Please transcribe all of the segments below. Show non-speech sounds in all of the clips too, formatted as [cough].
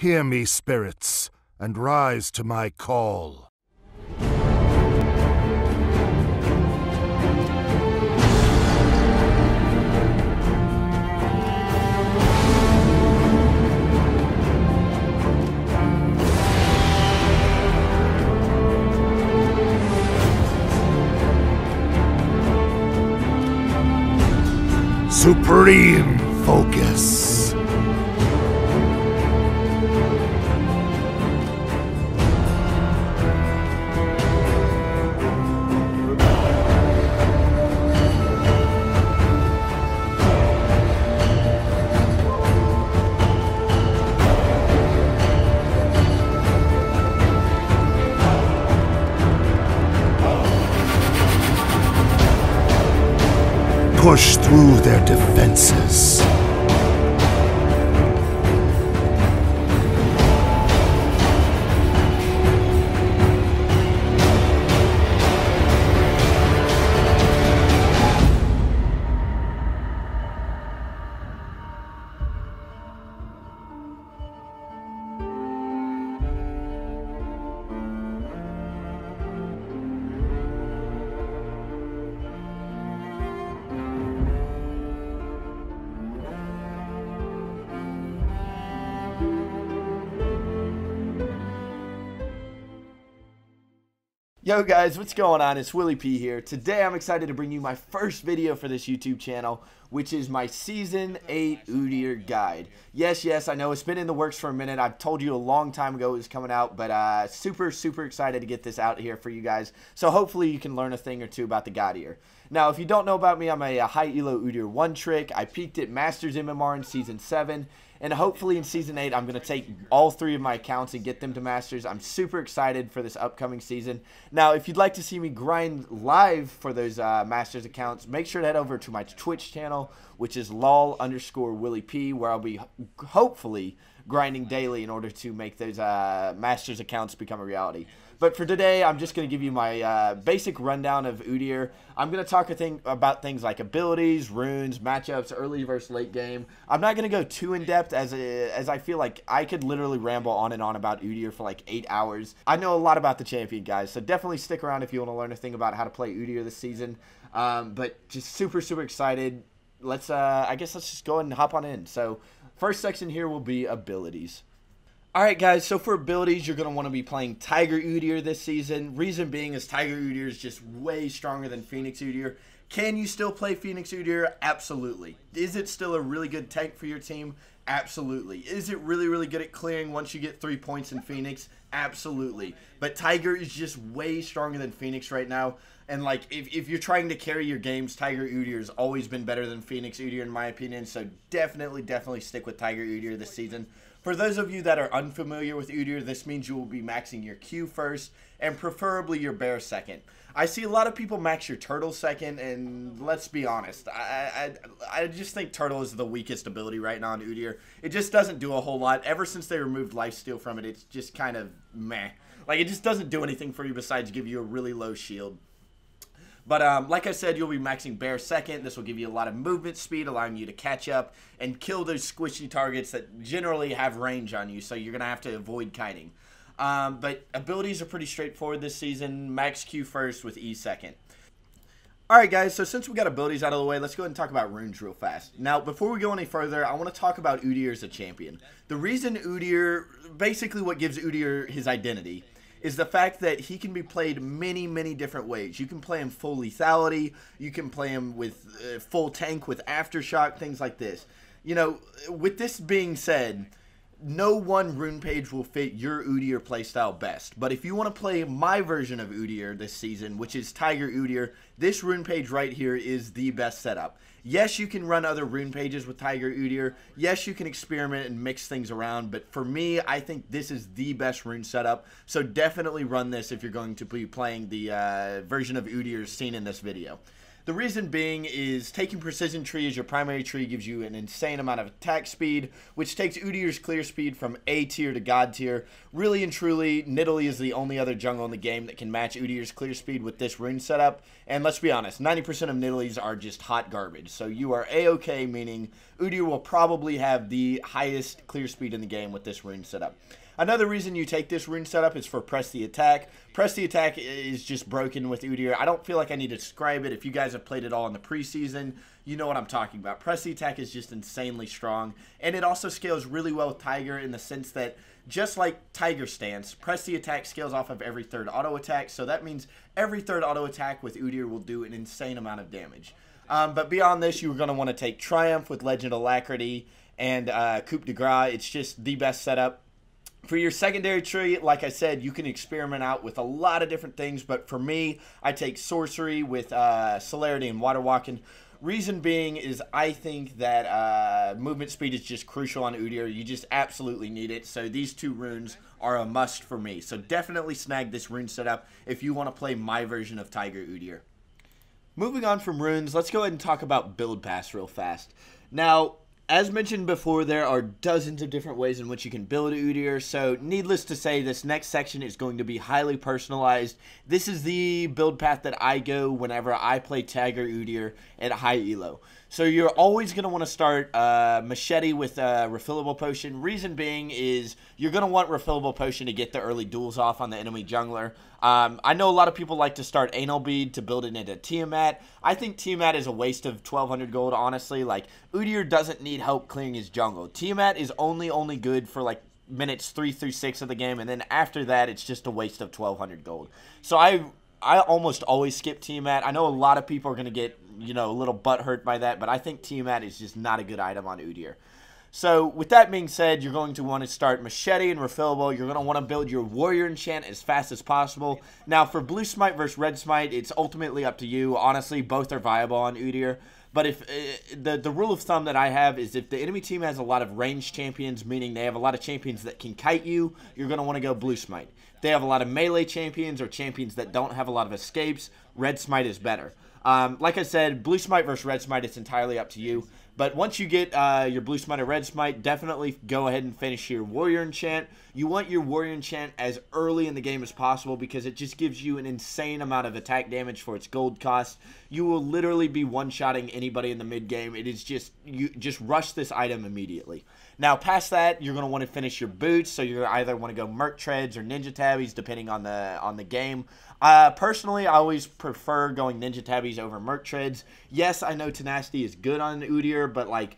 Hear me, spirits, and rise to my call. Supreme Focus. Push through their defenses. Yo guys, what's going on? It's Willie P here. Today I'm excited to bring you my first video for this YouTube channel, which is my Season 8 Udyr Guide. Yes, yes, I know it's been in the works for a minute. I've told you a long time ago it was coming out, but uh, super, super excited to get this out here for you guys. So hopefully you can learn a thing or two about the God here. Now, if you don't know about me, I'm a, a high elo Udyr 1 trick. I peaked at Masters MMR in Season 7. And hopefully in Season 8, I'm going to take all three of my accounts and get them to Masters. I'm super excited for this upcoming season. Now, if you'd like to see me grind live for those uh, Masters accounts, make sure to head over to my Twitch channel, which is lol underscore Willie P, where I'll be hopefully grinding daily in order to make those uh, Masters accounts become a reality. But for today, I'm just going to give you my uh, basic rundown of Udyr. I'm going to talk a thing, about things like abilities, runes, matchups, early versus late game. I'm not going to go too in depth as a, as I feel like I could literally ramble on and on about Udyr for like eight hours. I know a lot about the champion, guys, so definitely stick around if you want to learn a thing about how to play Udyr this season. Um, but just super, super excited. Let's, uh, I guess let's just go and hop on in. So first section here will be abilities. Alright guys, so for abilities, you're going to want to be playing Tiger Udyr this season. Reason being is Tiger Udyr is just way stronger than Phoenix Udyr. Can you still play Phoenix Udyr? Absolutely. Is it still a really good tank for your team? Absolutely. Is it really, really good at clearing once you get three points in Phoenix? Absolutely. But Tiger is just way stronger than Phoenix right now. And like, if, if you're trying to carry your games, Tiger Udyr has always been better than Phoenix Udyr in my opinion. So definitely, definitely stick with Tiger Udyr this season. For those of you that are unfamiliar with Udyr, this means you will be maxing your Q first and preferably your Bear second. I see a lot of people max your Turtle second, and let's be honest, I, I, I just think Turtle is the weakest ability right now in Udyr. It just doesn't do a whole lot. Ever since they removed Lifesteal from it, it's just kind of meh. Like, it just doesn't do anything for you besides give you a really low shield. But um, like I said, you'll be maxing Bear second. This will give you a lot of movement speed, allowing you to catch up and kill those squishy targets that generally have range on you. So you're going to have to avoid kiting. Um, but abilities are pretty straightforward this season. Max Q first with E second. Alright guys, so since we got abilities out of the way, let's go ahead and talk about runes real fast. Now, before we go any further, I want to talk about Udyr as a champion. The reason Udyr, basically what gives Udyr his identity, is the fact that he can be played many, many different ways. You can play him full lethality, you can play him with uh, full tank with aftershock, things like this. You know, with this being said, no one rune page will fit your Udyr playstyle best. But if you want to play my version of Udyr this season, which is Tiger Udyr, this rune page right here is the best setup. Yes, you can run other rune pages with Tiger Udyr. Yes, you can experiment and mix things around. But for me, I think this is the best rune setup. So definitely run this if you're going to be playing the uh, version of Udyr seen in this video. The reason being is taking Precision Tree as your primary tree gives you an insane amount of attack speed, which takes Udyr's clear speed from A tier to God tier. Really and truly, Nidalee is the only other jungle in the game that can match Udyr's clear speed with this rune setup. And let's be honest, 90% of Nidalees are just hot garbage. So you are A-OK, meaning Udyr will probably have the highest clear speed in the game with this rune setup. Another reason you take this rune setup is for press the attack. Press the attack is just broken with Udyr. I don't feel like I need to describe it. If you guys have played it all in the preseason, you know what I'm talking about. Press the attack is just insanely strong. And it also scales really well with Tiger in the sense that just like Tiger stance, press the attack scales off of every third auto attack. So that means every third auto attack with Udyr will do an insane amount of damage. Um, but beyond this, you're going to want to take Triumph with Legend Alacrity and uh, Coup de Grace. It's just the best setup. For your secondary tree, like I said, you can experiment out with a lot of different things. But for me, I take Sorcery with uh, Celerity and Water Walking. Reason being is I think that uh, movement speed is just crucial on Udyr. You just absolutely need it. So these two runes are a must for me. So definitely snag this rune setup if you want to play my version of Tiger Udyr. Moving on from runes, let's go ahead and talk about build pass real fast. Now, as mentioned before, there are dozens of different ways in which you can build Udyr, so needless to say, this next section is going to be highly personalized. This is the build path that I go whenever I play Tiger Udyr at high elo. So you're always going to want to start uh, Machete with a refillable potion. Reason being is you're going to want refillable potion to get the early duels off on the enemy jungler. Um, I know a lot of people like to start Anal Bead to build it into Tiamat. I think Tiamat is a waste of 1200 gold, honestly. Like, Udyr doesn't need help clearing his jungle. Tiamat is only, only good for, like, minutes 3 through 6 of the game, and then after that, it's just a waste of 1200 gold. So I I almost always skip Tiamat. I know a lot of people are going to get, you know, a little butt hurt by that, but I think Tiamat is just not a good item on Udyr. So, with that being said, you're going to want to start Machete and Refillable. You're going to want to build your Warrior Enchant as fast as possible. Now, for Blue Smite versus Red Smite, it's ultimately up to you. Honestly, both are viable on Udyr. But if uh, the the rule of thumb that I have is if the enemy team has a lot of ranged champions, meaning they have a lot of champions that can kite you, you're going to want to go Blue Smite. If they have a lot of melee champions or champions that don't have a lot of escapes, Red Smite is better. Um, like I said, Blue Smite versus Red Smite, it's entirely up to you. But once you get uh, your Blue Smite or Red Smite, definitely go ahead and finish your Warrior Enchant. You want your Warrior Enchant as early in the game as possible because it just gives you an insane amount of attack damage for its gold cost. You will literally be one-shotting anybody in the mid game. It is just, you just rush this item immediately. Now, past that, you're going to want to finish your boots, so you're either want to go Merc Treads or Ninja Tabis, depending on the on the game. Uh, personally, I always prefer going Ninja Tabis over Merc Treads. Yes, I know Tenacity is good on Udyr, but like,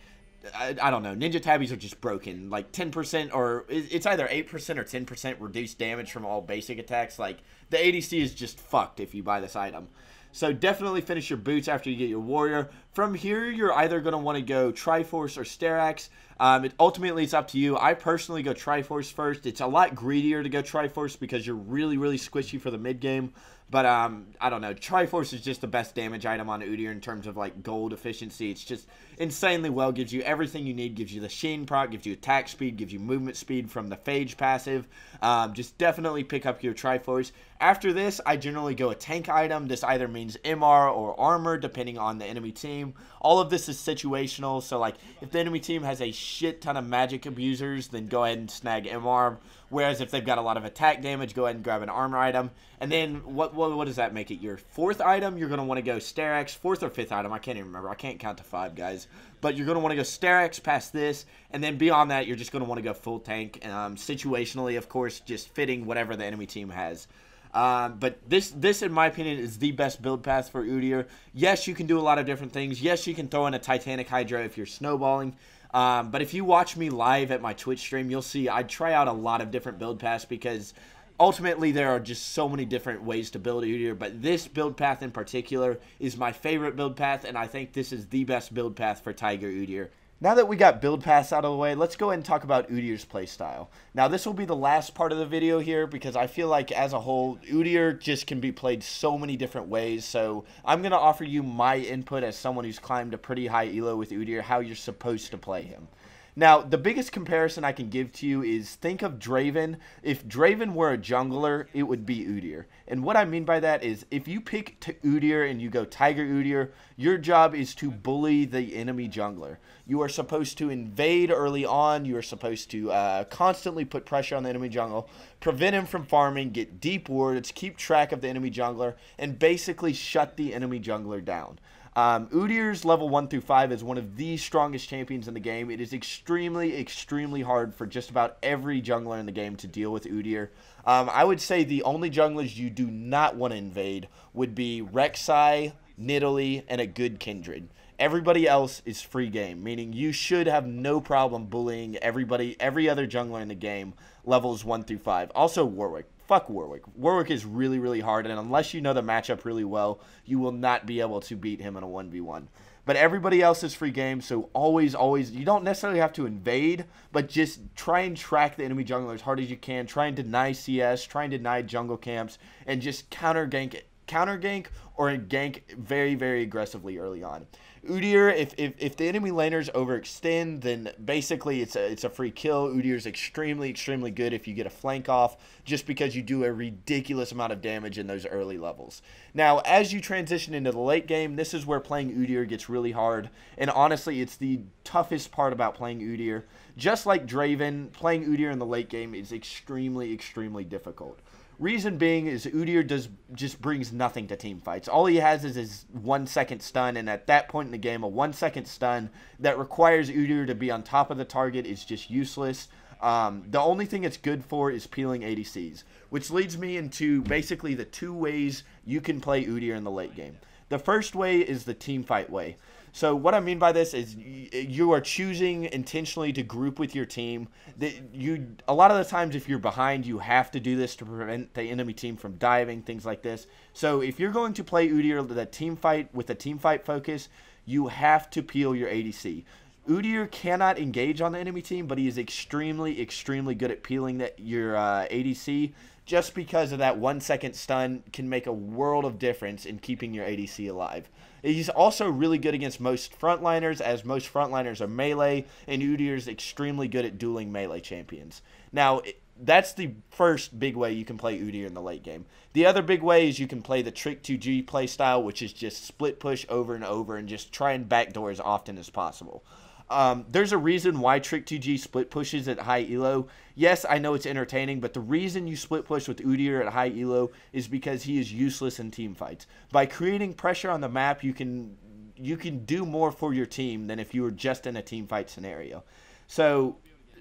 I, I, don't know. Ninja Tabis are just broken. Like 10% or it's either 8% or 10% reduced damage from all basic attacks. Like the ADC is just fucked if you buy this item. So definitely finish your boots after you get your warrior. From here, you're either going to want to go Triforce or Sterak's. Um, it, ultimately, it's up to you. I personally go Triforce first. It's a lot greedier to go Triforce because you're really, really squishy for the mid game. But um, I don't know. Triforce is just the best damage item on Udyr in terms of like gold efficiency. It's just insanely well. Gives you everything you need. Gives you the Sheen proc. Gives you attack speed. Gives you movement speed from the Phage passive. Um, just definitely pick up your Triforce. After this, I generally go a tank item. This either means MR or armor depending on the enemy team. All of this is situational. So like if the enemy team has a shit ton of magic abusers, then go ahead and snag MR. Whereas if they've got a lot of attack damage, go ahead and grab an armor item. And then what what, what does that make it? Your fourth item, you're going to want to go Sterak's. Fourth or fifth item, I can't even remember. I can't count to five, guys. But you're going to want to go Sterak's past this. And then beyond that, you're just going to want to go full tank. Um, situationally, of course, just fitting whatever the enemy team has. Um, but this, this, in my opinion, is the best build path for Udyr. Yes, you can do a lot of different things. Yes, you can throw in a Titanic Hydra if you're snowballing. Um, but if you watch me live at my Twitch stream, you'll see I try out a lot of different build paths because ultimately there are just so many different ways to build Udyr. But this build path in particular is my favorite build path, and I think this is the best build path for Tiger Udyr. Now that we got build pass out of the way, let's go ahead and talk about Udyr's playstyle. Now this will be the last part of the video here because I feel like as a whole, Udyr just can be played so many different ways. So I'm going to offer you my input as someone who's climbed a pretty high elo with Udyr, how you're supposed to play him. Now, the biggest comparison I can give to you is think of Draven. If Draven were a jungler, it would be Udyr. And what I mean by that is if you pick Udyr and you go Tiger Udyr, your job is to bully the enemy jungler. You are supposed to invade early on. You are supposed to uh, constantly put pressure on the enemy jungle, prevent him from farming, get deep wards, keep track of the enemy jungler, and basically shut the enemy jungler down. Um, Udyr's level 1 through 5 is one of the strongest champions in the game. It is extremely, extremely hard for just about every jungler in the game to deal with Udyr. Um, I would say the only junglers you do not want to invade would be Rek'Sai, Nidalee, and a good Kindred. Everybody else is free game, meaning you should have no problem bullying everybody, every other jungler in the game, levels 1 through 5. Also, Warwick. Fuck Warwick. Warwick is really, really hard, and unless you know the matchup really well, you will not be able to beat him in a 1v1. But everybody else is free game, so always, always, you don't necessarily have to invade, but just try and track the enemy jungler as hard as you can. Try and deny CS, try and deny jungle camps, and just counter gank it counter gank or gank very, very aggressively early on. Udyr, if, if, if the enemy laners overextend, then basically it's a, it's a free kill. Udyr is extremely, extremely good if you get a flank off, just because you do a ridiculous amount of damage in those early levels. Now, as you transition into the late game, this is where playing Udyr gets really hard. And honestly, it's the toughest part about playing Udyr. Just like Draven, playing Udyr in the late game is extremely, extremely difficult. Reason being is Udyr does just brings nothing to team fights. All he has is his one second stun, and at that point in the game, a one second stun that requires Udyr to be on top of the target is just useless. Um, the only thing it's good for is peeling ADCs, which leads me into basically the two ways you can play Udyr in the late game. The first way is the team fight way. So what I mean by this is you are choosing intentionally to group with your team. That you a lot of the times if you're behind, you have to do this to prevent the enemy team from diving, things like this. So if you're going to play Udyr the team fight with a team fight focus, you have to peel your ADC. Udyr cannot engage on the enemy team, but he is extremely, extremely good at peeling that your uh, ADC. Just because of that one second stun can make a world of difference in keeping your ADC alive. He's also really good against most frontliners, as most frontliners are melee, and Udyr is extremely good at dueling melee champions. Now, that's the first big way you can play Udyr in the late game. The other big way is you can play the Trick2G playstyle, which is just split push over and over and just try and backdoor as often as possible. Um, there's a reason why Trick2G split pushes at high elo. Yes, I know it's entertaining, but the reason you split push with Udyr at high elo is because he is useless in team fights. By creating pressure on the map, you can you can do more for your team than if you were just in a team fight scenario. So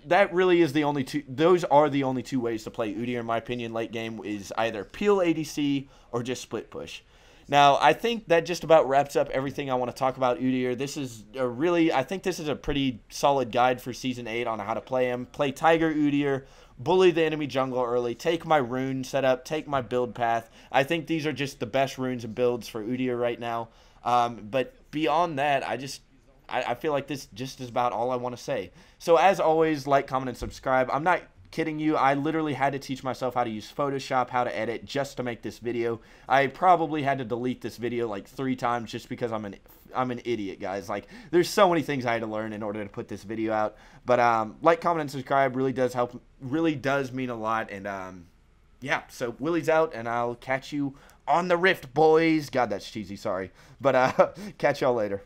that really is the only two those are the only two ways to play Udyr in my opinion late game is either peel ADC or just split push. Now, I think that just about wraps up everything I want to talk about Udyr. This is a really, I think this is a pretty solid guide for Season 8 on how to play him. Play Tiger Udyr, bully the enemy jungle early, take my rune setup, take my build path. I think these are just the best runes and builds for Udyr right now. Um, but beyond that, I just I, feel like this just is about all I want to say. So as always, like, comment, and subscribe. I'm not kidding you. I literally had to teach myself how to use Photoshop, how to edit just to make this video. I probably had to delete this video like three times just because I'm an I'm an idiot, guys. Like, there's so many things I had to learn in order to put this video out. But um, like, comment, and subscribe really does help. Really does mean a lot. And um, yeah, so Willie's out, and I'll catch you on the Rift, boys. God, that's cheesy. Sorry, but uh, [laughs] catch y'all later.